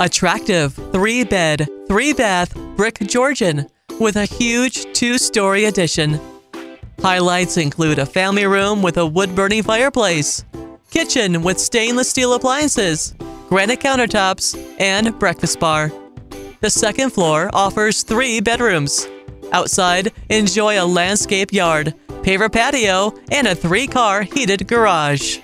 Attractive three bed, three bath brick Georgian with a huge two story addition. Highlights include a family room with a wood burning fireplace, kitchen with stainless steel appliances, granite countertops, and breakfast bar. The second floor offers three bedrooms. Outside, enjoy a landscape yard, paver patio, and a three car heated garage.